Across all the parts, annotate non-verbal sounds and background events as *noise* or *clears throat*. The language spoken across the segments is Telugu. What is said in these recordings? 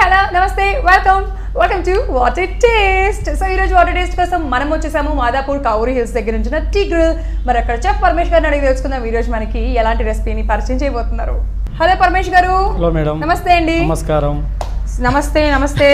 హలో నమస్తే welcome welcome to water taste so ఈరోజు వాటర్ టేస్ట్ కోసం మనం వచ్చేసాము మాదాపూర్ కౌరి హిల్స్ దగ్గర నుంచి టీ గ్రిల్. మరి అక్కడ చెఫ్ పరమేష్ గారిని అడిగి తెలుసుకుందాం. ఈ రోజు మనకి ఎలాంటి రెసిపీని పరిచయం చేయబోతున్నారు. హలో పరమేష్ గారు. హలో మేడం నమస్తే అండి. నమస్కారం. నమస్తే నమస్తే.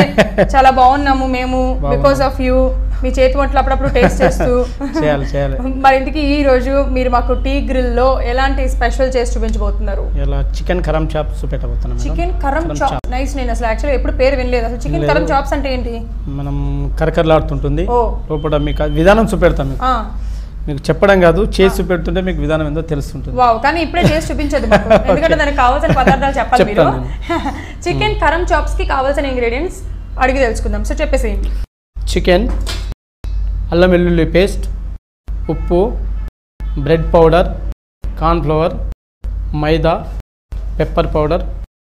చాలా బాగున్నాము మేము. బికాస్ ఆఫ్ యూ మీ చేతి వంటలు అప్పుడప్పుడు టేస్ట్ చేస్తూ చేయాలి చేయాలి. మరి ఇంతకీ ఈ రోజు మీరు మాకు టీ గ్రిల్లో ఎలాంటి స్పెషల్ చేసి చూపించబోతున్నారు? ఇలా చికెన్ కరం చాప్స్ పెట్టబోతున్నాం చికెన్ కరం చాప్. నైస్ నేను అసలు యాక్చువల్లీ ఎప్పుడు పేరు వినలేదు. అసలు చికెన్. కరం చాప్స్ అంటే ఏంటి? మనం కరకరలాడుతుంటుంది. లోపల మీకు విధానం చూపెడతాం మీకు. మీకు చెప్పడం కాదు చేసి చూపెడుతుంటే మీకు విధానం ఏందో తెలుస్తుంటుంది. వావ్ కానీ ఇప్పుడే చేసి చూపించదు *laughs* ఎందుకంటే దానికి కావాల్సిన పదార్థాలు చెప్పాలి మీరు. *laughs* చికెన్ కరం చాప్స్కి కావాల్సిన ఇంగ్రీడియంట్స్ అడిగి తెలుసుకుందాం. సో చెప్పేసేయండి. చికెన్ అల్లం వెల్లుల్లి పేస్ట్ ఉప్పు bread powder cornflour maida pepper powder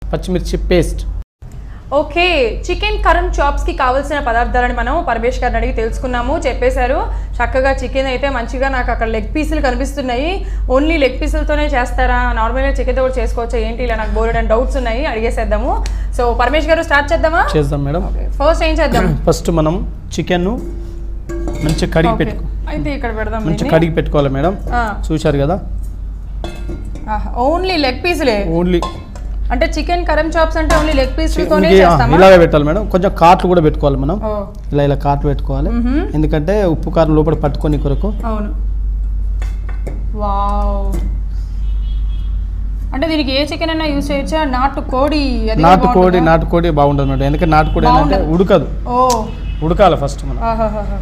పచ్చిమిర్చి పేస్ట్. ఓకే చికెన్ కరం చాప్స్కి కావాల్సిన పదార్థాలని మనం పరమేష్ గారిని అడిగి తెలుసుకున్నాము చెప్పేశారు. చక్కగా చికెన్ అయితే మంచిగా నాకు అక్కడ లెగ్ పీసులు కనిపిస్తున్నాయి. ఓన్లీ లెగ్ పీసులతోనే చేస్తారా? నార్మల్గా చికెన్తో కూడా చేసుకోవచ్చా? ఏంటి? ఇలా నాకు బోర్డు అండ్ డౌట్స్ ఉన్నాయి. అడిగేసేద్దాము. సో పరమేష్ గారు స్టార్ట్ చేద్దామా? చేద్దాం మేడం. ఫస్ట్ ఏం చేద్దాం? *clears throat* ఫస్ట్ మనం చికెన్ను మంచిగా కడిగి. పెట్టుకో. అయితే ఇక్కడ పెడదాం దీన్ని. కడిగి పెట్టుకోవాలి మేడం. చూశారు కదా? ఓన్లీ లెగ్ పీసులే ఓన్లీ. అంటే చికెన్ కరం చాప్స్ అంటే ఓన్లీ లెగ్ చేస్తామా? ఇలాగే పెట్టాలి మేడం. కొంచెం కాట్లు కూడా పెట్టుకోవాలి మనం. ఇలా ఇలా కాట్లు పెట్టుకోవాలి. ఎందుకంటే ఉప్పు కారం లోపల పట్టుకొని కొరకు. అవును. వావ్. అంటే దీనికి ఏ చికెన్ అయినా యూజ్ చేయొచ్చా? కోడి కూడా నాటుకోడి బాగుంటుందా? నాటుకోడి బాగుంటుంది మేడం. ఎందుకంటే నాటుకోడి ఏంటంటే బాగుండదు. ఉడకదు. ఓ. ఉడకాలి ఫస్ట్ మనం.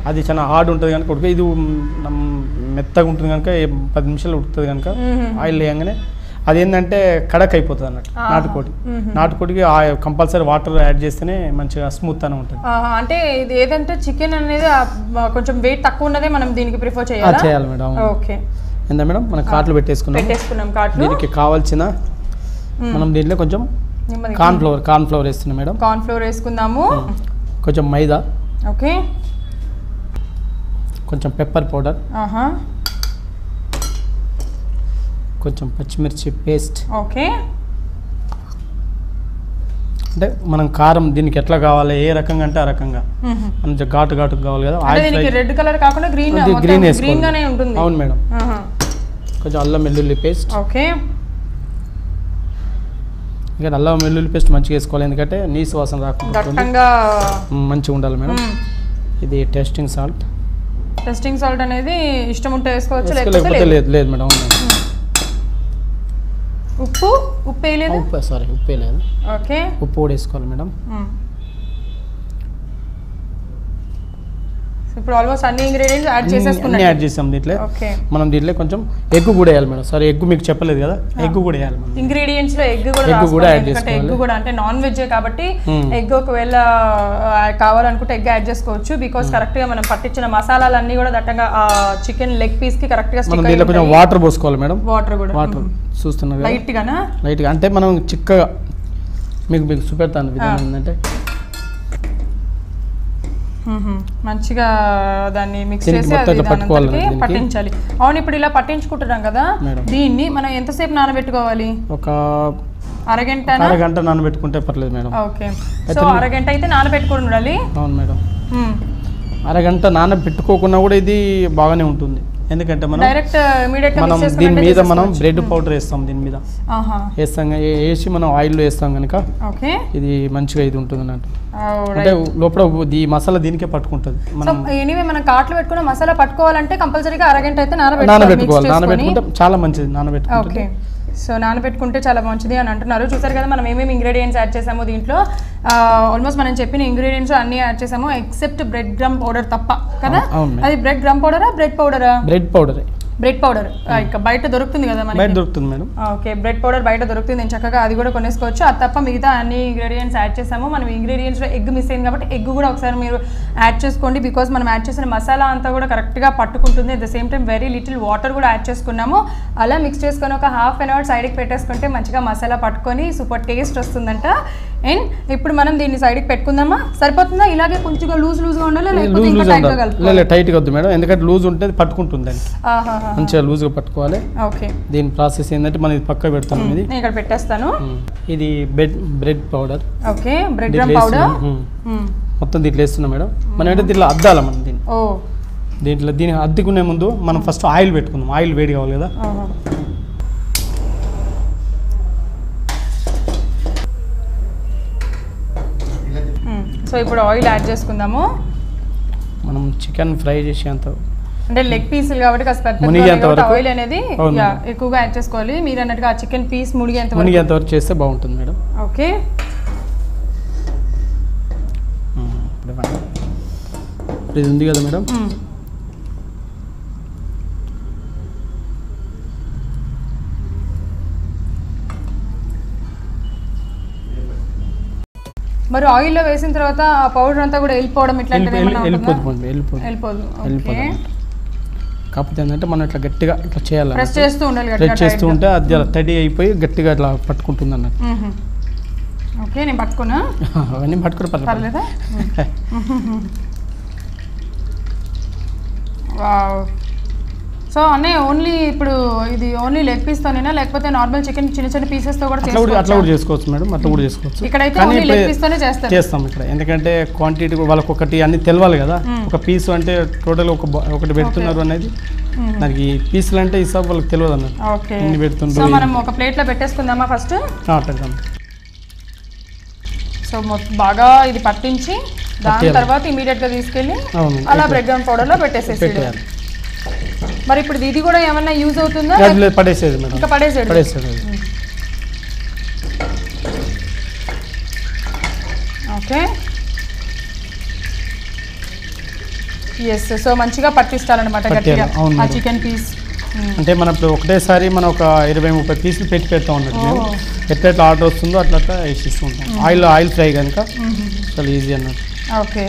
అది చాలా హార్డ్ ఉంటుంది కనుక ఉడక ఇది మెత్తగా ఉంటుంది కనుక పది నిమిషాలు ఉడుకుతుంది కనుక. ఆయిల్ వేయంగానే అది ఏంటంటే కడక్ అయిపోతుంది అన్నట్టు. నాటుకోడి. నాటుకోడికి కంపల్సరీ వాటర్ యాడ్ చేస్తేనే మంచిగా స్మూత్ అని ఉంటుంది అంటే ఇది ఏదంటే చికెన్ అనేది కొంచెం వెయిట్ తక్కువ ఉన్నదే మనం దీనికి ప్రిఫర్ చేయాలా చేయాలి మేడం. ఓకే ఏందా మేడం మనం కాట్లు పెట్టేసుకున్నాం పెట్టేసుకున్నాం కాట్లు దీనికి కావాల్సిన. మనం దీంట్లో కొంచెం. కార్న్ ఫ్లవర్ కార్న్ ఫ్లవర్ వేస్తున్నాం మేడం కార్న్ ఫ్లోర్ వేసుకుందాము కొంచెం మైదా ఓకే. కొంచెం పెప్పర్ పౌడర్. కొంచెం పచ్చిమిర్చి పేస్ట్. ఓకే. అంటే మనం కారం దీనికి ఎట్లా కావాలి ఏ రకంగా అంటే ఆ రకంగా. మంచిగా ఘాటు ఘాటు కావాలి కదా ఆయిల్ రెడ్ కలర్ కాకుండా గ్రీన్ గ్రీన్ గ్రీన్ గానే ఉంటుంది. అవును మేడం. కొంచెం అల్లం వెల్లుల్లి పేస్ట్. ఓకే. ఇంకా అల్లం వెల్లుల్లి పేస్ట్ మంచిగా వేసుకోవాలి. ఎందుకంటే నీసు వాసన రాకుండా మంచిగా ఉండాలి మేడం. ఇది టేస్టింగ్ సాల్ట్. టెస్టింగ్ సాల్ట్ అనేది ఇష్టం ఉంటే వేసుకోవచ్చు లేకపోతే లేదు లేదు. లేదు మేడం. ఉప్పు ఉప్పు వేయలేదు? ఉప్పు సారీ ఉప్పు లేదు ఓకే. ఉప్పు కూడా వేసుకోవాలి మేడం మ్మ్. సో ఇప్పుడు ఆల్మోస్ట్ అన్ని ఇంగ్రీడియంట్స్ యాడ్ చేసేసుకున్నాం యాడ్ చేసాం దీంట్లో. ఓకే మనం దీంట్లో కొంచెం ఎగ్ కూడా వేయాలి మేడం. సారీ ఎగ్ మీకు చెప్పలేదు కదా. ఎగ్ కూడా వేయాలి ఇంగ్రీడియంట్స్లో ఎగ్ కూడా రాసుకోవాలి. కూడా add ఎందుకంటే ఎగ్ చేసుకోవాలి. కూడా అంటే నాన్ వెజ్ కాబట్టి. ఎగ్ ఒకవేళ ఆ, కావాలనుకుంటే ఎగ్ యాడ్ చేసుకోవచ్చు. బికాస్ కరెక్ట్గా మనం పట్టించిన మసాలాలన్నీ కూడా దట్టంగా ఆ చికెన్ లెగ్ పీస్కి కరెక్ట్గా మనం దీంట్లో కొంచెం వాటర్ పోసుకోవాలి మేడం. వాటర్ కూడా. వాటర్ చూస్తున్నారు కదా? లైట్ గానా లైట్గా అంటే మనం చిక్కగా మీకు మీకు చూపెడతాను విధానం ఏంటంటే. మంచిగా దాన్ని మిక్స్ చేసి అది దీనికి. పట్టించాలి. అవును ఇప్పుడు ఇలా పట్టించుకుంటున్నాం కదా. దీన్ని మనం ఎంతసేపు నానబెట్టుకోవాలి? ఒక అరగంటనా? అరగంట నానబెట్టుకుంటే పర్లేదు మేడం. ఓకే. సో అరగంట అయితే నానబెట్టుకుని ఉండాలి. అవును మేడం. అరగంట నానబెట్టుకోకుండా కూడా ఇది బాగానే ఉంటుంది. ఎందుకంటే మనం డైరెక్ట్ ఇమీడియట్గా మనం దీని మీద మనం. బ్రెడ్ పౌడర్ వేస్తాం దీని మీద. ఆహా. వేస్తాం వేసి మనం ఆయిల్లో వేస్తాం కనుక ఓకే. ఇది మంచిగా ఇది ఉంటుంది అన్నట్టు. అంటే లోపల ఈ మసాలా దీనికే పట్టుకుంటుంది. మనం ఎనీవే మనం కాట్లు పెట్టుకున్న మసాలా పట్టుకోవాలంటే కంపల్సరీగా అరగంట అయితే నానబెట్టుకోవాలి. నానబెట్టుకుంటే చాలా మంచిది నానబెట్టుకుంటే. ఓకే సో నానబెట్టుకుంటే చాలా మంచిది అని అంటున్నారు. చూసారు కదా మనం ఏమేమి ఇంగ్రీడియంట్స్ యాడ్ చేసాము దీంట్లో. ఆల్మోస్ట్ మనం చెప్పిన ఇంగ్రీడియంట్స్ అన్ని యాడ్ చేసాము ఎక్సెప్ట్ బ్రెడ్ గ్రమ్ పౌడర్ తప్ప కదా. అది బ్రెడ్ గ్రమ్ పౌడరా బ్రెడ్ పౌడరా బ్రెడ్ పౌడర్ బ్రెడ్ పౌడర్. ఇక బయట దొరుకుతుంది కదా మనకి? బయట దొరుకుతుంది మేడం. ఓకే. బ్రెడ్ పౌడర్ బయట దొరుకుతుంది. నేను చక్కగా అది కూడా కొనేసుకోవచ్చు. అది తప్ప మిగతా అన్ని ఇంగ్రీడియంట్స్ యాడ్ చేసాము. మనం ఇంగ్రీడియంట్స్లో ఎగ్ మిస్ అయింది కాబట్టి ఎగ్ కూడా ఒకసారి మీరు యాడ్ చేసుకోండి. బికాస్ మనం యాడ్ చేసిన మసాలా అంతా కూడా కరెక్ట్గా పట్టుకుంటుంది. At the same time very little water కూడా యాడ్ చేసుకున్నాము. అలా మిక్స్ చేసుకొని ఒక హాఫ్ అన్ అవర్ సైడ్కి పెట్టేసుకుంటే మంచిగా మసాలా పట్టుకొని సూపర్ టేస్ట్ వస్తుందంట. అండ్ ఇప్పుడు మనం దీన్ని సైడ్కి పెట్టుకుందామా? సరిపోతుందా? ఇలాగే కొంచెం లూజ్ లూజ్గా ఉండాలి? లేకపోతే ఇంకా టైట్గా వద్దు మేడం. ఎందుకంటే లూజ్ ఉంటే పట్టుకుంటుంది. ఆహా. మంచిగా లూజ్గా పట్టుకోవాలి. ఓకే. దీని ప్రాసెస్ ఏంటంటే మనం ఇది పక్క పెడుతున్నాం ఇది. ఇక్కడ పెట్టేస్తాను. ఇది bed bread powder. Okay bread powder. మొత్తం దీంట్లో వేస్తున్నాం మేడం. మనం ఏంటంటే దీంట్లో అద్దాలి మనం దీన్ని? దీంట్లో దీన్ని అద్దుకునే ముందు మనం ఫస్ట్ ఆయిల్ పెట్టుకుందాం. ఆయిల్ వేడి కావాలి కదా. సో ఇప్పుడు ఆయిల్ యాడ్ చేసుకుందాము. మనం చికెన్ ఫ్రై చేసేంత అంటే లెగ్ పీసులు కాబట్టి కాస్త పెద్ద. ఆయిల్ అనేది ఎక్కువగా యాడ్ చేసుకోవాలి. మీరు అన్నట్టుగా ఆ చికెన్ పీస్ మునిగేంత వరకు. మునిగేంత వరకు చేస్తే బాగుంటుంది మేడం. ఓకే. ఇది ఉంది కదా మేడం. మరి ఆయిల్లో వేసిన తర్వాత ఆ పౌడర్ అంతా కూడా వెళ్ళిపోవడం ఇట్లాంటివి వెళ్ళిపో- ఏమన్నా వెళ్ళిపోదు ఉంటుందా? పోండి, వెళ్ళిపోదు వెళ్ళిపోదు వెళ్ళిపోదు ఓకే అన్నమాట. కాకపోతే ఏంటంటే మనం ఇట్లా గట్టిగా ఇట్లా చేయాలి ప్రెస్ చేస్తూ ఉండాలి ప్రెస్ గట్టిగా చేస్తూ tight ఉంటే అది అలా తడి అయిపోయి గట్టిగా ఇట్లా పట్టుకుంటుంది అన్నట్టు. ఓకే నేను పట్టుకున్నా *laughs* అవన్నీ పట్టుకుని పర్లేదు. *laughs* సో అన్నయ్య ఓన్లీ ఇప్పుడు ఇది ఓన్లీ లెగ్ పీస్ తోనేనా? లేకపోతే నార్మల్ చికెన్ చిన్న చిన్న పీసెస్తో కూడా అట్లా కూడా అట్లా కూడా చేసుకోవచ్చా? మేడం అట్లా కూడా చేసుకోవచ్చు. ఇక్కడైతే ఓన్లీ లెగ్ పీస్ తోనే చేస్తారు. చేస్తాం ఇక్కడ. ఎందుకంటే క్వాంటిటీ వాళ్ళకి ఒకటి అన్ని తెలవాలి కదా. ఒక పీస్ అంటే టోటల్ ఒక ఒకటి పెడుతున్నారు అనేది. దానికి పీసులు అంటే హిసాబ్ వాళ్ళకి తెలియదు ఓకే. ఎన్ని పెడుతుండ్రు, సో మనం ఒక ప్లేట్లో పెట్టేసుకుందామా ఫస్ట్ పెడతాం సో మొత్తం బాగా ఇది పట్టించి దాని. తర్వాత ఇమీడియట్గా తీసుకెళ్ళి అలా బ్రెడ్ గమ్ పౌడర్లో పెట్టేసేసి పెట్టేయాలి. మరి ఇప్పుడు ఇది కూడా ఏమన్నా యూజ్ అవుతుందా? పడేసేది మేడం. ఇంకా పడేసాడు. ఓకే. ఎస్ సో మంచిగా పట్టిస్తారనమాట గట్టిగా. ఆ. చికెన్ పీస్ అంటే మనం ఇప్పుడు ఒకటేసారి మనం ఒక ఇరవై ముప్పై పీసులు పెట్టి పెడతా ఉన్నట్టు మేము. ఎట్లా ఎట్లా ఆర్డర్ వస్తుందో అట్లా అట్లా వేసిస్తూ ఉంటాం ఆయిల్ ఆయిల్ ఫ్రై కనుక. చాలా ఈజీ అన్నట్టు. ఓకే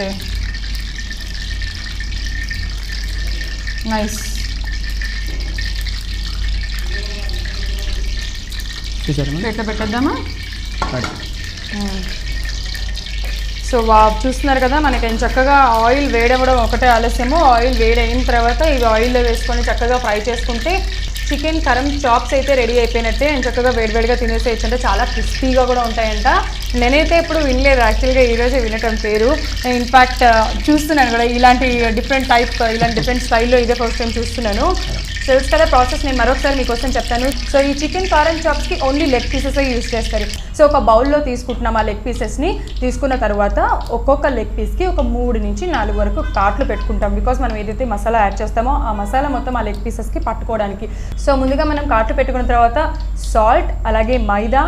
నైస్ చూసారు పెట్టేద్దామా. సో వా చూస్తున్నారు కదా మనకి చక్కగా ఆయిల్ వేడవడం ఒకటే ఆలస్యము. ఆయిల్ వేడి అయిన తర్వాత ఇవి ఆయిల్లో వేసుకొని చక్కగా ఫ్రై చేసుకుంటే చికెన్ కరం చాప్స్ అయితే రెడీ అయిపోయినట్టే. నేను చక్కగా వేడివేడిగా తినేసేయచ్చు అంటే చాలా క్రిస్పీగా కూడా ఉంటాయంట. నేనైతే ఇప్పుడు వినలేదు యాక్చువల్గా ఈరోజే వినటం పేరు. ఇన్ఫ్యాక్ట్ చూస్తున్నాను కూడా ఇలాంటి డిఫరెంట్ టైప్ ఇలాంటి డిఫరెంట్ స్టైల్లో ఇదే ఫస్ట్ టైం చూస్తున్నాను. తెలుసు కదా ప్రాసెస్? నేను మరొకసారి మీకోసం చెప్తాను. సో ఈ చికెన్ కారం చాప్స్కి ఓన్లీ లెగ్ పీసెస్ యూజ్ చేస్తారు. సో ఒక బౌల్లో తీసుకుంటున్నాం ఆ లెగ్ పీసెస్ని తీసుకున్న తర్వాత ఒక్కొక్క లెగ్ పీస్కి ఒక మూడు నుంచి నాలుగు వరకు కాట్లు పెట్టుకుంటాం. బికాస్ మనం ఏదైతే మసాలా యాడ్ చేస్తామో ఆ మసాలా మొత్తం ఆ లెగ్ పీసెస్కి పట్టుకోవడానికి. సో ముందుగా మనం కాట్లు పెట్టుకున్న తర్వాత సాల్ట్ అలాగే maida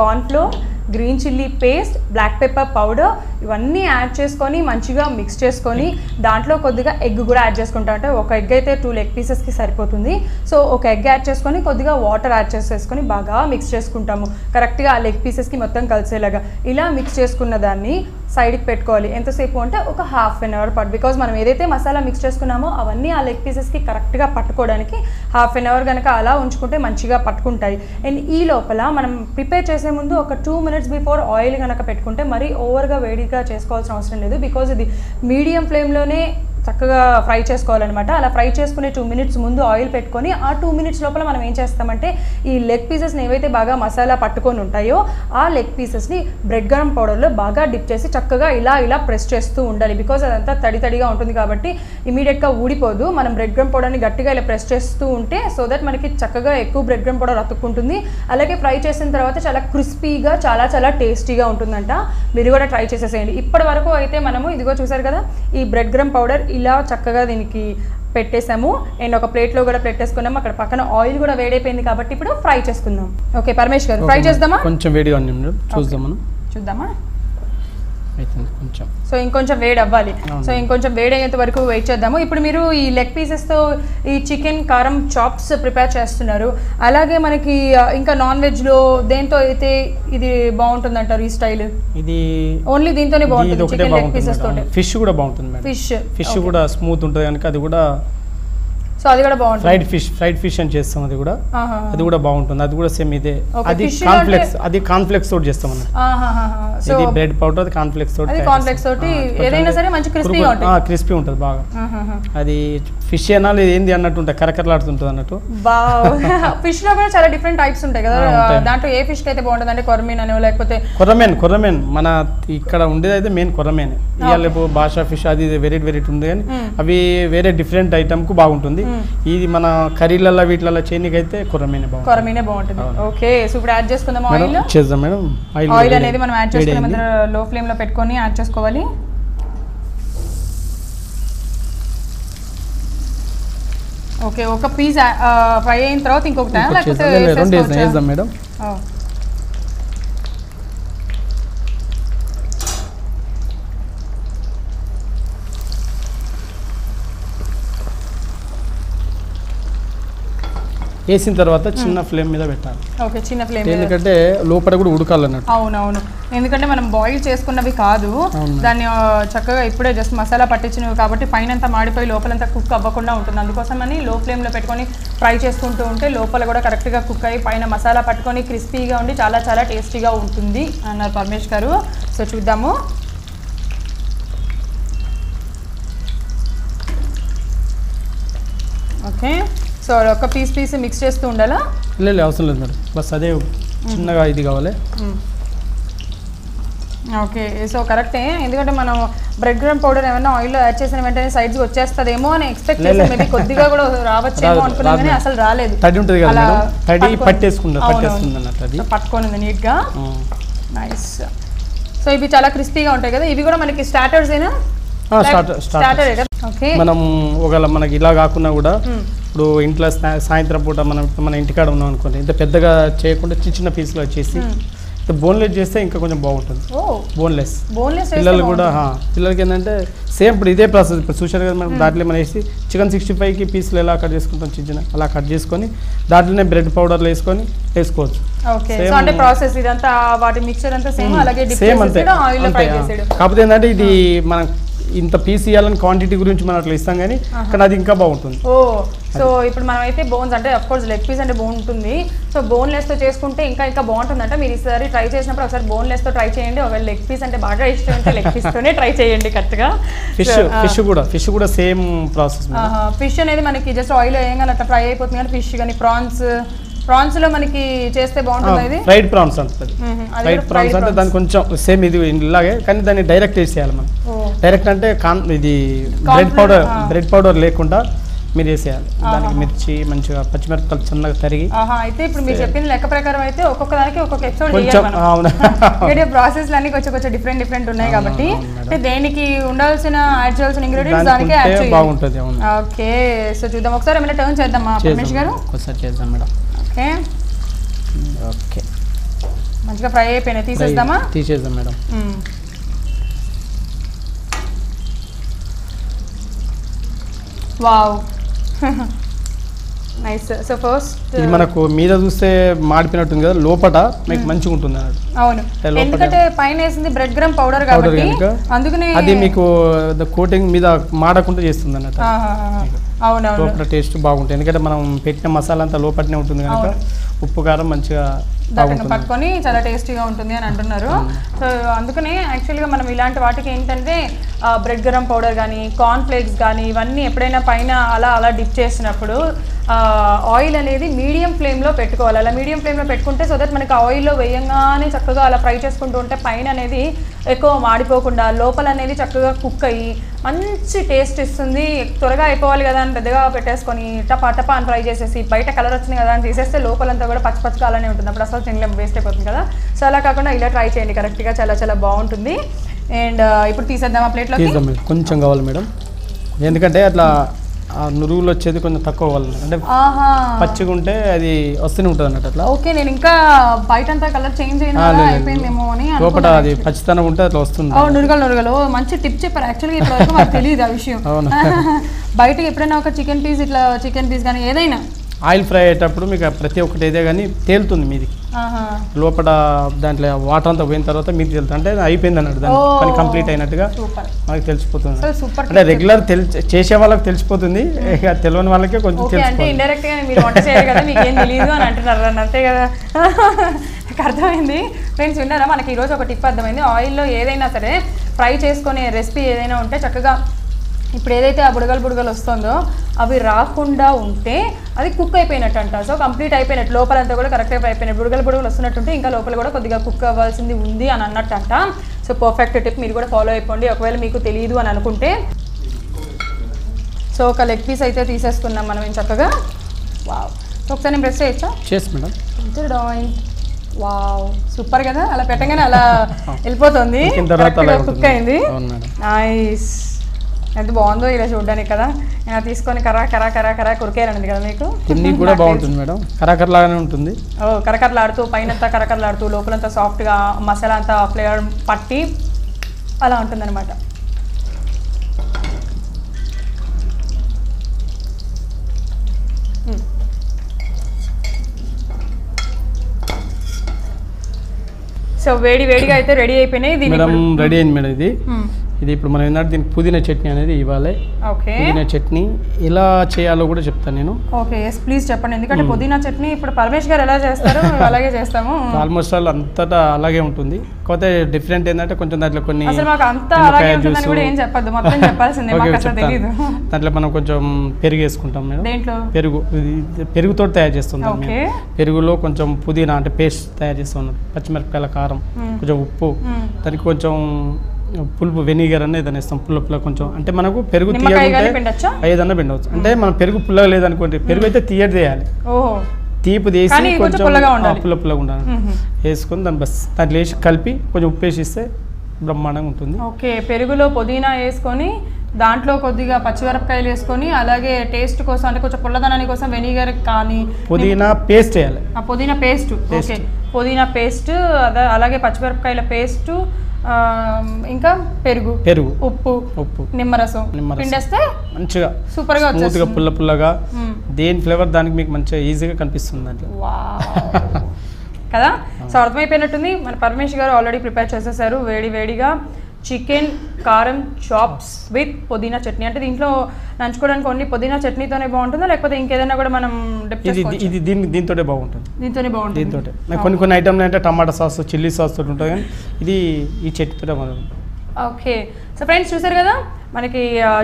cornflour green chilli paste black pepper powder ఇవన్నీ యాడ్ చేసుకొని మంచిగా మిక్స్ చేసుకొని దాంట్లో కొద్దిగా ఎగ్ కూడా యాడ్ చేసుకుంటాం అంటే ఒక ఎగ్ అయితే టూ లెగ్ పీసెస్కి సరిపోతుంది. సో ఒక ఎగ్ యాడ్ చేసుకొని కొద్దిగా వాటర్ యాడ్ చేసేసుకొని బాగా మిక్స్ చేసుకుంటాము. కరెక్ట్గా ఆ లెగ్ పీసెస్కి మొత్తం కలిసేలాగా. ఇలా మిక్స్ చేసుకున్న దాన్ని సైడ్కి పెట్టుకోవాలి. ఎంతసేపు అంటే ఒక హాఫ్ అన్ అవర్ పాటు. బికాజ్ మనం ఏదైతే మసాలా మిక్స్ చేసుకున్నామో అవన్నీ ఆ లెగ్ పీసెస్కి కరెక్ట్గా పట్టుకోవడానికి హాఫ్ అన్ అవర్ కనుక అలా ఉంచుకుంటే మంచిగా పట్టుకుంటాయి. అండ్ ఈ లోపల మనం ప్రిపేర్ చేసే ముందు ఒక టూ మినిట్స్ బిఫోర్ ఆయిల్ కనుక పెట్టుకుంటే మరీ ఓవర్గా వేడిగా చేసుకోవాల్సిన అవసరం లేదు. బికాజ్ ఇది మీడియం ఫ్లేమ్లోనే చక్కగా ఫ్రై చేసుకోవాలన్నమాట. అలా ఫ్రై చేసుకునే టూ మినిట్స్ ముందు ఆయిల్ పెట్టుకొని ఆ టూ మినిట్స్ లోపల మనం ఏం చేస్తామంటే ఈ లెగ్ పీసెస్ని ఏవైతే బాగా మసాలా పట్టుకొని ఉంటాయో ఆ లెగ్ పీసెస్ని బ్రెడ్ గరం పౌడర్లో బాగా డిప్ చేసి చక్కగా ఇలా ఇలా ప్రెస్ చేస్తూ ఉండాలి. బికాజ్ అదంతా తడి తడిగా ఉంటుంది కాబట్టి ఇమీడియట్గా ఊడిపోదు. మనం బ్రెడ్ గ్రమ్ పౌడర్ని గట్టిగా ఇలా ప్రెస్ చేస్తూ ఉంటే సో దట్ మనకి చక్కగా ఎక్కువ బ్రెడ్ గ్రమ్ పౌడర్ అతుక్కుంటుంది. అలాగే ఫ్రై చేసిన తర్వాత చాలా క్రిస్పీగా చాలా చాలా టేస్టీగా ఉంటుందంట. మీరు కూడా ట్రై చేసేసేయండి. ఇప్పటి వరకు అయితే మనము ఇదిగో చూసారు కదా ఈ బ్రెడ్ గ్రమ్ పౌడర్ ఇలా చక్కగా దీనికి పెట్టేసాము అండ్ ఒక ప్లేట్లో కూడా పెట్టేసుకున్నాము. అక్కడ పక్కన ఆయిల్ కూడా వేడైపోయింది కాబట్టి ఇప్పుడు ఫ్రై చేసుకుందాం. ఓకే పరమేష్ గారు ఫ్రై. చేద్దామా? కొంచెం వేడిగా చూద్దాం మనం చూద్దామా? అవుతుంది కొంచెం. సో ఇంకొంచెం వేడి అవ్వాలి. సో ఇంకొంచెం వేడి అయ్యేంత వరకు వెయిట్ చేద్దాము. ఇప్పుడు మీరు ఈ లెగ్ పీసెస్తో ఈ చికెన్ కారం చాప్స్ ప్రిపేర్ చేస్తున్నారు. అలాగే మనకి ఇంకా నాన్ వెజ్లో దేంతో అయితే ఇది బాగుంటుంది అంటారు ఈ స్టైల్ ఇది ఓన్లీ దీంతోనే బాగుంటుంది చికెన్ లెగ్ పీసెస్ తోటి. ఫిష్ కూడా బాగుంటుంది ఫిష్ ఫిష్ కూడా స్మూత్ ఉంటుంది కనుక అది కూడా సో అది కూడా బాగుంటుంది. ఫ్రైడ్ ఫిష్ ఫ్రైడ్ ఫిష్ అని చేస్తాం అది కూడా. అది కూడా బాగుంటుంది. అది కూడా సేమ్ ఇదే. అది కాన్ఫ్లెక్స్ అది కాన్ఫ్లెక్స్ తోటి చేస్తాం అన్నమాట. ఇది బ్రెడ్ పౌడర్ అది కాన్ఫ్లెక్స్ తోటి కాన్ఫ్లెక్స్. తోటి ఏదైనా సరే మంచి క్రిస్పీగా ఉంటుంది. క్రిస్పీ ఉంటుంది బాగా. అది ఫిష్ అయినా లేదు ఏంది అన్నట్టు ఉంటుంది కరకరలాడుతుంటుంది అన్నట్టు. ఫిష్ *laughs* లో కూడా చాలా డిఫరెంట్ టైప్స్ ఉంటాయి కదా. ఉంటాయి. దాంట్లో ఏ ఫిష్ అయితే బాగుంటుంది అంటే కొరమీన్ అనో లేకపోతే కొర్రమేన్ కొర్రమేన్. మన ఇక్కడ ఉండేది అయితే మెయిన్ కొర్రమేన్ ఇవాళ భాషా ఫిష్ అది వెరైటీ వెరైటీ ఉంది కానీ. అవి వేరే డిఫరెంట్ ఐటమ్కు బాగుంటుంది. ఇది మన కర్రీలలో వీటిలలో చేయనీకి అయితే బాగుంటుంది. కొరమీనే బాగుంటుంది. అవును. ఓకే. సో ఇప్పుడు యాడ్ చేసుకుందాం ఆయిల్ చేద్దాం మేడం. ఆయిల్ అనేది మనం యాడ్ వేడి చేసుకునే అయింది. ముందర లో ఫ్లేమ్లో పెట్టుకొని యాడ్ చేసుకోవాలి. ఓకే ఒక పీస్ ఫ్రై అయిన తర్వాత ఇంకొకటి ఇంకొక లేకపోతే మేడం. వేసిన తర్వాత చిన్న ఫ్లేమ్ మీద పెట్టాలి. ఓకే చిన్న ఫ్లేమ్ ఎందుకంటే లోపల కూడా ఉడకాలన్నట్టు. అవునవును. ఎందుకంటే మనం బాయిల్ చేసుకున్నవి కాదు. దాన్ని చక్కగా ఇప్పుడే జస్ట్ మసాలా పట్టించినవి కాబట్టి పైన అంతా మాడిపోయి లోపలంతా కుక్ అవ్వకుండా ఉంటుంది. అందుకోసమని లో ఫ్లేమ్లో పెట్టుకొని ఫ్రై చేసుకుంటూ ఉంటే లోపల కూడా కరెక్ట్గా కుక్ అయ్యి పైన మసాలా పట్టుకొని క్రిస్పీగా ఉండి చాలా చాలా టేస్టీగా ఉంటుంది అన్నారు పరమేష్ గారు. సో చూద్దాము. ఓకే. సో ఒక పీస్ పీస్ మిక్స్ చేస్తూ ఉండాలా? లేదు అవసరం లేదు మేడం. బస్ అదే చిన్నగా ఇది కావాలి. ఓకే సో కరెక్టే. ఎందుకంటే మనం బ్రెడ్ గ్రామ్ పౌడర్ ఏమైనా ఆయిల్ యాడ్ చేసిన వెంటనే సైడ్స్ వచ్చేస్తుందేమో అని ఎక్స్పెక్ట్ చేసాం. మేబీ కొద్దిగా కూడా రావచ్చేమో అనుకున్నాం కానీ. అసలు రాలేదు. తడి ఉంటుంది కదా తడి పట్టేసుకుంటుంది అవునవును. పట్టేస్తుంది అన్నట్టు అది. పట్టుకొని నీట్గా. నైస్ సో ఇవి చాలా క్రిస్పీగా ఉంటాయి కదా. ఇవి కూడా మనకి స్టార్టర్స్ ఏనా. స్టార్టర్ ఓకే మనం ఒకవేళ మనకి ఇలా కాకుండా కూడా ఇప్పుడు ఇంట్లో సాయంత్రం పూట మనం మన ఇంటికాడ ఉన్నాం అనుకోండి ఇంత పెద్దగా చేయకుండా చిన్న చిన్న పీస్లో వచ్చేసి బోన్లెస్ చేస్తే ఇంకా కొంచెం బాగుంటుంది. బోన్లెస్. బోన్లెస్ పిల్లలు కూడా పిల్లలకి ఏంటంటే సేమ్ ఇప్పుడు ఇదే ప్రాసెస్. ఇప్పుడు చూశారు కదా మనం దాంట్లో మనం వేసి చికెన్ సిక్స్టీ ఫైవ్కి పీసులు ఎలా కట్ చేసుకుంటాం చిన్న చిన్న అలా కట్ చేసుకొని దాంట్లోనే బ్రెడ్ పౌడర్లు వేసుకొని వేసుకోవచ్చు. సేమ్ అంతే కాకపోతే ఏంటంటే ఇది మనం ఇంత పీస్ ఇవ్వాలని క్వాంటిటీ గురించి మనం అట్లా ఇస్తాం కానీ కానీ అది ఇంకా బాగుంటుంది. ఓ సో ఇప్పుడు మనం అయితే బోన్స్ అంటే అఫ్ కోర్స్ లెగ్ పీస్ అంటే బోన్ ఉంటుంది సో బోన్లెస్తో చేసుకుంటే ఇంకా ఇంకా బాగుంటుందంట. మీరు ఈసారి ట్రై చేసినప్పుడు ఒకసారి బోన్లెస్తో ట్రై చేయండి. ఒకవేళ లెగ్ పీస్ అంటే బాగా ఇష్టం అంటే లెగ్ పీస్ తోనే ట్రై చేయండి కరెక్ట్గా ఫిష్ ఫిష్ కూడా ఫిష్ కూడా సేమ్ ప్రాసెస్ ఫిష్ అనేది మనకి జస్ట్ ఆయిల్ వేయంగానే అట్లా ఫ్రై అయిపోతుంది కానీ ఫిష్ కానీ ప్రాన్స్ ప్రాన్స్లో మనకి చేస్తే బాగుంటుంది ఇది? ఫ్రైడ్ ప్రాన్స్ అంటుంది. అది ఫ్రైడ్ ప్రాన్స్ అంటే దాని కొంచెం సేమ్ ఇది ఇలాగే కానీ దాన్ని డైరెక్ట్ వేసేయాలి మనం. డైరెక్ట్ అంటే కాన్ ఇది బ్రెడ్ పౌడర్. బ్రెడ్ పౌడర్ లేకుండా మీరు వేసేయాలి. దానికి మిర్చి మంచిగా పచ్చిమిరపకాయలు చిన్నగా తరిగి అయితే ఇప్పుడు మీరు చెప్పిన లెక్క ప్రకారం అయితే ఒక్కొక్క దానికి ఒక్కొక్క ఎపిసోడ్ *laughs* వీడియో ప్రాసెస్ అన్ని కొంచెం కొంచెం డిఫరెంట్ డిఫరెంట్ ఉన్నాయి కాబట్టి. అంటే దేనికి ఉండాల్సిన యాడ్ చేయాల్సిన ఇంగ్రీడియంట్స్ దానికి యాడ్ బాగుంటుంది ఓకే సో చూద్దాం. ఒకసారి ఏమైనా టర్న్ చేద్దామా పరమేష్ గారు? ఒకసారి చేద్దాం మేడం. ఓకే. ఓకే. మంచిగా ఫ్రై అయిపోయినాయి. తీసేద్దామా? తీసేద్దాం madam. Wow nice so first ఇది మనకు మీద చూస్తే మాడిపోయినట్టుంది కదా లోపట మీకు మంచిగా ఉంటుంది అన్నట్టు. అవును. ఎందుకంటే పైన వేసింది బ్రెడ్ గ్రామ్ పౌడర్ కాబట్టి అందుకనే అది మీకు కోటింగ్ మీద మాడకుండా చేస్తుంది అన్నట్టు. అవునవును. లోపల టేస్ట్ బాగుంటుంది. ఎందుకంటే మనం పెట్టిన మసాలా అంతా లోపలనే ఉంటుంది కనుక ఉప్పు కారం మంచిగా పట్టుకొని చాలా టేస్టీగా ఉంటుంది అని అంటున్నారు. సో అందుకనే యాక్చువల్గా మనం ఇలాంటి వాటికి ఏంటంటే బ్రెడ్ గరం పౌడర్ కానీ కార్న్ ఫ్లేక్స్ కానీ ఇవన్నీ ఎప్పుడైనా పైన అలా అలా డిప్ చేసినప్పుడు ఆయిల్ అనేది మీడియం ఫ్లేమ్లో పెట్టుకోవాలి. అలా మీడియం ఫ్లేమ్లో పెట్టుకుంటే సో దట్ మనకి ఆయిల్లో వేయంగానే చక్కగా అలా ఫ్రై చేసుకుంటూ ఉంటే పైన అనేది ఎక్కువ మాడిపోకుండా లోపల అనేది చక్కగా కుక్ అయ్యి మంచి టేస్ట్ ఇస్తుంది. త్వరగా అయిపోవాలి కదా అని పెద్దగా పెట్టేసుకొని టపా టపా అని ఫ్రై చేసేసి బయట కలర్ వచ్చింది కదా అని తీసేస్తే లోపలంతా కూడా పచ్చి పచ్చిగా అలానే ఉంటుంది. అప్పుడు అసలు తినలేము వేస్ట్ అయిపోతుంది కదా. సో అలా కాకుండా ఇలా ట్రై చేయండి కరెక్ట్గా చాలా చాలా బాగుంటుంది. అండ్ ఇప్పుడు తీసేద్దాం ఆ మేడం. కొంచెం కావాలి మేడం. ఎందుకంటే అట్లా నురుగులు వచ్చేది కొంచెం తక్కువ కావాలి అంటే ఆహా. పచ్చిగా ఉంటే అది వస్తూనే ఉంటుంది అన్నట్టు అట్లా. ఓకే నేను ఇంకా బయట అంతా కలర్ చేంజ్. అయిపోయిందేమో అని లోపల అది పచ్చితనం ఉంటే అట్లా వస్తుంది. నురగలు నురగలు. మంచి టిప్ చెప్పారు. యాక్చువల్గా ఇప్పటివరకు మాకు తెలియదు ఆ విషయం? *laughs* బయటకి ఎప్పుడైనా ఒక చికెన్ పీస్ ఇట్లా చికెన్ పీస్ కానీ ఏదైనా? ఆయిల్ ఫ్రై అయ్యేటప్పుడు మీకు ప్రతి ఒక్కటి ఏదే కానీ తేలుతుంది మీది. లోపల దాంట్లో వాటర్ అంతా పోయిన తర్వాత మీకు తెలుస్తుంది అంటే అయిపోయింది అన్నట్టు దాని ఓ. పని కంప్లీట్ అయినట్టుగా సూపర్. మనకి తెలిసిపోతుంది. అంటే రెగ్యులర్ చేసే వాళ్ళకి తెలిసిపోతుంది. ఇక తెలియని వాళ్ళకే కొంచెం అంతే కదా. *laughs* అర్థమైంది. ఫ్రెండ్స్ విన్నారా? మనకి ఈరోజు ఒక టిప్ అర్థమైంది. ఆయిల్లో ఏదైనా సరే ఫ్రై చేసుకునే రెసిపీ ఏదైనా ఉంటే చక్కగా ఇప్పుడు ఏదైతే ఆ బుడగలు బుడగలు వస్తుందో అవి రాకుండా ఉంటే అది కుక్ అయిపోయినట్టు అంట సో కంప్లీట్ అయిపోయినట్టు లోపలంతా కూడా కరెక్ట్గా అయిపోయినట్టు. బుడగలు బుడగలు వస్తున్నట్టుంటే ఇంకా లోపల కూడా కొద్దిగా కుక్ అవ్వాల్సింది ఉంది అని అన్నట్టు అంట సో పర్ఫెక్ట్ టిప్ మీరు కూడా ఫాలో అయిపోండి. ఒకవేళ మీకు తెలియదు అని అనుకుంటే. సో ఒక లెగ్ పీస్ అయితే తీసేసుకున్నాం మనం ఏం చక్కగా. వావ్ ఒకసారి నేను ప్రెస్ చేయొచ్చా? చేసి మేడం. డాయింగ్ వావ్ సూపర్ కదా. అలా పెట్టగానే అలా *laughs* వెళ్ళిపోతుంది. కుక్. అయింది. నైస్ ఎంత బాగుందో ఇలా చూడడానికి కదా. తీసుకొని కరా కరా కరా కరా కురికేయాలన్నది కదా మీకు. తిండి కూడా బాగుంటుంది మేడం. కరాకర్ లాగానే ఉంటుంది. ఓ కరకరలాడుతూ పైన అంతా కరకరలాడుతూ లోపలంతా సాఫ్ట్గా మసాలా అంతా ఫ్లేవర్ పట్టి అలా ఉంటుందన్నమాట. సో వేడి వేడిగా అయితే రెడీ అయిపోయినాయి. మేడం రెడీ అయింది మేడం ఇది. ఇది ఇప్పుడు మనం ఏంటంటే దీనికి పుదీనా చట్నీ అనేది ఇవ్వాలి. ఓకే. పుదీనా చట్నీ ఎలా చేయాలో కూడా చెప్తాను నేను. ఓకే ఎస్ ప్లీజ్ చెప్పండి. ఎందుకంటే పుదీనా చట్నీ ఇప్పుడు పరమేష్ గారు ఎలా చేస్తారో అలాగే చేస్తాము. *laughs* ఆల్మోస్ట్ ఆల్ అంతటా అలాగే ఉంటుంది. కాకపోతే డిఫరెంట్ ఏంటంటే కొంచెం దాంట్లో కొన్ని అసలు మాకు అంతా నిమ్మకాయ అలాగే ఉంటుందని జ్యూసు. కూడా ఏం చెప్పద్దు. మొత్తం చెప్పాల్సిందే ఓకే మాకు అసలు చెప్తాను. తెలీదు. దాంట్లో మనం కొంచెం పెరుగు వేసుకుంటాం మేడం. దేంట్లో? పెరుగు పెరుగుతో తయారు మేము. పెరుగులో కొంచెం పుదీనా అంటే పేస్ట్ తయారు చేస్తున్నాం పచ్చిమిరపకాయల కారం. కొంచెం ఉప్పు. దానికి కొంచెం పులుపు వెనిగర్ అనేది దాన్ని వేస్తాం. పుల్ల పుల్ల కొంచెం. అంటే మనకు పెరుగు తీయకుంటే ఏదన్నా పిండవచ్చు. అంటే మనం పెరుగు పుల్లగా లేదనుకోండి పెరుగు అయితే తీయటి చేయాలి ఓహో. తీపి తీసి కొంచెం. పుల్ల పుల్లగా ఉండాలి. వేసుకొని దాన్ని బస్ దాంట్లో వేసి కలిపి కొంచెం ఉప్పు వేసి ఇస్తే బ్రహ్మాండంగా ఉంటుంది. ఓకే పెరుగులో పుదీనా వేసుకొని దాంట్లో కొద్దిగా పచ్చిమిరపకాయలు వేసుకొని అలాగే టేస్ట్ కోసం అంటే కొంచెం పుల్లదనాని కోసం వెనిగర్ కానీ పుదీనా పేస్ట్ వేయాలి. ఆ పుదీనా పేస్ట్. ఓకే. పుదీనా పేస్ట్ అలాగే పచ్చిమిరపకాయల పేస్ట్ ఇంకా పెరుగు పెరుగు ఉప్పు ఉప్పు నిమ్మరసం నిమ్మరసం. పిండేస్తే మంచిగా సూపర్గా స్మూత్గా వచ్చేస్తుంది. పుల్ల పుల్లగా. దేని ఫ్లేవర్ దానికి మీకు మంచిగా ఈజీగా కనిపిస్తుంది దాంట్లో. కదా? సో అర్థమైపోయినట్టుంది. మన పరమేష్ గారు ఆల్రెడీ ప్రిపేర్ చేసేసారు. వేడి వేడిగా. చికెన్ కారం చాప్స్ విత్ పుదీనా చట్నీ. అంటే దీంట్లో నంచుకోవడానికి ఓన్లీ పుదీనా చట్నీతోనే బాగుంటుందా? లేకపోతే ఇంకేదైనా కూడా మనం ఇది దీని దీంతోటే బాగుంటుంది. దీంతోనే బాగుంటుంది. దీంతోటే. నాకు కొన్ని కొన్ని ఐటమ్లు అంటే టమాటా సాస్ చిల్లీ సాస్ తోటి ఉంటుంది కానీ ఇది ఈ చట్నీతో మనం ఓకే. సో ఫ్రెండ్స్ చూసారు కదా? మనకి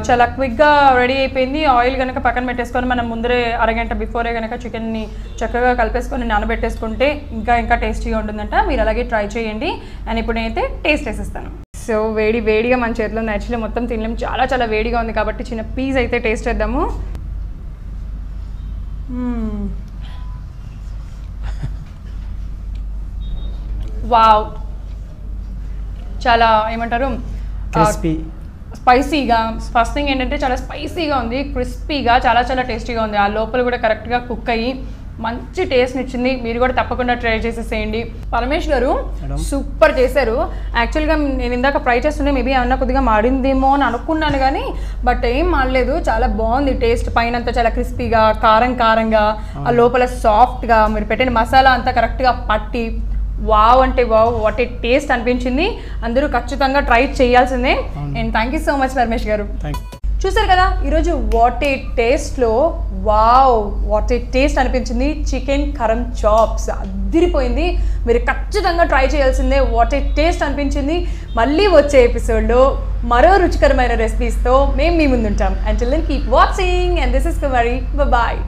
చాలా క్విక్గా రెడీ అయిపోయింది. ఆయిల్ కనుక పక్కన పెట్టేసుకొని మనం ముందరే అరగంట బిఫోరే కనుక చికెన్ని చక్కగా కలిపేసుకొని నానబెట్టేసుకుంటే ఇంకా ఇంకా టేస్టీగా ఉంటుందంట. మీరు అలాగే ట్రై చేయండి. అండ్ ఇప్పుడు నేనైతే టేస్ట్ వేసేస్తాను. సో వేడి వేడిగా మన చేతిలో ఉంది యాక్చువల్లీ మొత్తం తినలేం. చాలా చాలా వేడిగా ఉంది కాబట్టి చిన్న పీస్ అయితే టేస్ట్ చేద్దాము. వావ్. చాలా ఏమంటారు? క్రిస్పీ. స్పైసీగా. ఫస్ట్ థింగ్ ఏంటంటే చాలా స్పైసీగా ఉంది క్రిస్పీగా చాలా చాలా టేస్టీగా ఉంది. ఆ లోపల కూడా కరెక్ట్గా కుక్ అయ్యి మంచి టేస్ట్ ఇచ్చింది. మీరు కూడా తప్పకుండా ట్రై చేసేసేయండి. పరమేష్ గారు. సూపర్ చేశారు. యాక్చువల్గా నేను ఇందాక ట్రై చేస్తుంటే మేబీ ఏమన్నా కొద్దిగా మాడిందేమో అని అనుకున్నాను కానీ బట్ ఏం మాడలేదు. చాలా బాగుంది టేస్ట్ పైన అంతా చాలా క్రిస్పీగా కారం కారంగా ఆ లోపల సాఫ్ట్గా మీరు పెట్టిన మసాలా అంతా కరెక్ట్గా పట్టి వావ్ అంటే వావ్ వాట్ ఏ టేస్ట్ అనిపించింది. అందరూ ఖచ్చితంగా ట్రై చేయాల్సిందే. And thank you so much Paramesh గారు. థ్యాంక్ చూసారు కదా ఈరోజు వాట్ ఏ టేస్ట్లో వావ్ వాట్ ఏ టేస్ట్ అనిపించింది. చికెన్ కరం చాప్స్ అదిరిపోయింది. మీరు ఖచ్చితంగా ట్రై చేయాల్సిందే వాట్ ఏ టేస్ట్ అనిపించింది. మళ్ళీ వచ్చే ఎపిసోడ్లో మరో రుచికరమైన రెసిపీస్తో మేము మీ ముందుంటాం. And children keep watching and this is Kumari bye